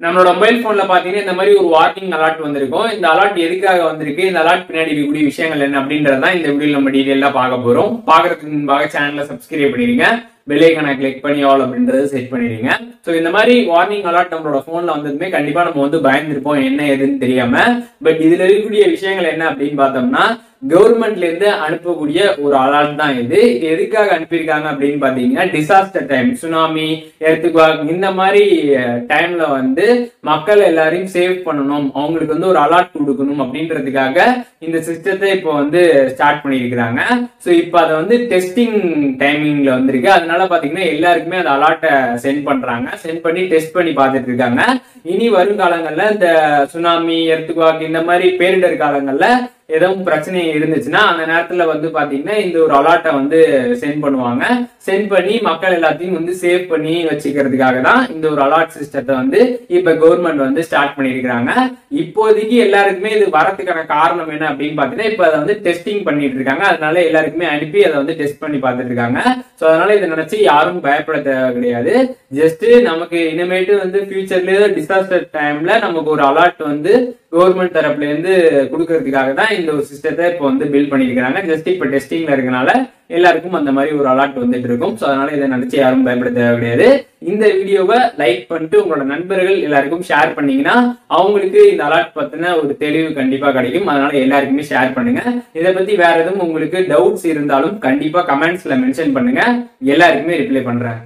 நம்மளோட மொபைல் போன்ல பாத்தீங்கன்னா இந்த மாதிரி ஒரு வார்னிங் அலர்ட் வந்திருக்கும். இந்த அலர்ட் எதுக்காக வந்திருக்கு? இந்த அலர்ட் பின்னாடி இருக்கக்கூடிய விஷயங்கள் என்ன அப்படின்றதான் இந்த வீடியோ நம்ம டீடைலா பார்க்க போறோம். பாக்குறதுக்கு முன்பாக சேனலை சப்ஸ்கிரைப் பண்ணிடுங்க. பெல் கிளிக் பண்ணி ஆல் அப்படின்றத செட் பண்ணிடுங்க. ஸோ இந்த மாதிரி வார்னிங் அலர்ட் நம்மளோட போன்ல வந்ததுமே கண்டிப்பா நம்ம வந்து பயந்துருப்போம் என்ன ஏதுன்னு தெரியாம. பட் இதுல இருக்கக்கூடிய விஷயங்கள் என்ன அப்படின்னு பார்த்தோம்னா கவர்மெண்ட்ல இருந்து அனுப்பக்கூடிய ஒரு அலாட் தான் இது. எதுக்காக அனுப்பியிருக்காங்க அப்படின்னு பாத்தீங்கன்னா டிசாஸ்டர் டைம் சுனாமி எர்த்துக்வாக் இந்த மாதிரி டைம்ல வந்து மக்கள் எல்லாரையும் சேவ் பண்ணணும். அவங்களுக்கு வந்து ஒரு அலாட் கொடுக்கணும் அப்படின்றதுக்காக இந்த சிஸ்டத்தை இப்போ வந்து ஸ்டார்ட் பண்ணியிருக்கிறாங்க. ஸோ இப்போ அதை வந்து டெஸ்டிங் டைமிங்ல வந்திருக்கு. அதனால பாத்தீங்கன்னா எல்லாருக்குமே அந்த அலாட்டை சென்ட் பண்றாங்க. சென்ட் பண்ணி டெஸ்ட் பண்ணி பார்த்துட்டு இருக்காங்க. இனி வருங்காலங்கள்ல இந்த சுனாமி எர்த்துக்வாக் இந்த மாதிரி பேரிடர் காலங்கள்ல எதுவும் பிரச்சனை இருந்துச்சுன்னா அந்த நேரத்துல வந்து பாத்தீங்கன்னா இந்த ஒரு அலாட்டை வந்து சென்ட் பண்ணுவாங்க. சென்ட் பண்ணி மக்கள் எல்லாத்தையும் வந்து சேவ் பண்ணி வச்சுக்கிறதுக்காக தான் இந்த ஒரு அலாட் சிஸ்டத்தை வந்து இப்ப கவர்மெண்ட் வந்து ஸ்டார்ட் பண்ணியிருக்கிறாங்க. இப்போதைக்கு எல்லாருக்குமே இது வரத்துக்கான காரணம் என்ன அப்படின்னு பாத்தீங்கன்னா இப்ப அதை வந்து டெஸ்டிங் பண்ணிட்டு இருக்காங்க. அதனால எல்லாருக்குமே அனுப்பி அதை வந்து டெஸ்ட் பண்ணி பார்த்துட்டு இருக்காங்க. ஸோ அதனால இதை நினைச்சு யாரும் பயப்பட தேவை கிடையாது. ஜஸ்ட் நமக்கு இனிமேட்டு வந்து ஃபியூச்சர்ல டிசாஸ்டர் டைம்ல நமக்கு ஒரு அலாட் வந்து கவர்மெண்ட் தரப்புல இருந்து கொடுக்கறதுக்காக தான் இந்த ஒரு சிஸ்டத்தை இப்போ வந்து பில்ட் பண்ணியிருக்கிறாங்க. ஜஸ்ட் இப்போ டெஸ்டிங்ல இருக்கனால எல்லாருக்கும் அந்த மாதிரி ஒரு அலர்ட் வந்துட்டு இருக்கும். ஸோ அதனால இதை நினைச்சு யாரும் பயப்பட தேவை கிடையாது. இந்த வீடியோவை லைக் பண்ணிட்டு உங்களோட நண்பர்கள் எல்லாருக்கும் ஷேர் பண்ணீங்கன்னா அவங்களுக்கு இந்த அலர்ட் பத்தின ஒரு தெளிவு கண்டிப்பா கிடைக்கும். அதனால எல்லாருக்குமே ஷேர் பண்ணுங்க. இதை பத்தி வேற எதுவும் உங்களுக்கு டவுட்ஸ் இருந்தாலும் கண்டிப்பா கமெண்ட்ஸ்ல மென்ஷன் பண்ணுங்க. எல்லாருக்குமே ரிப்ளை பண்றேன்.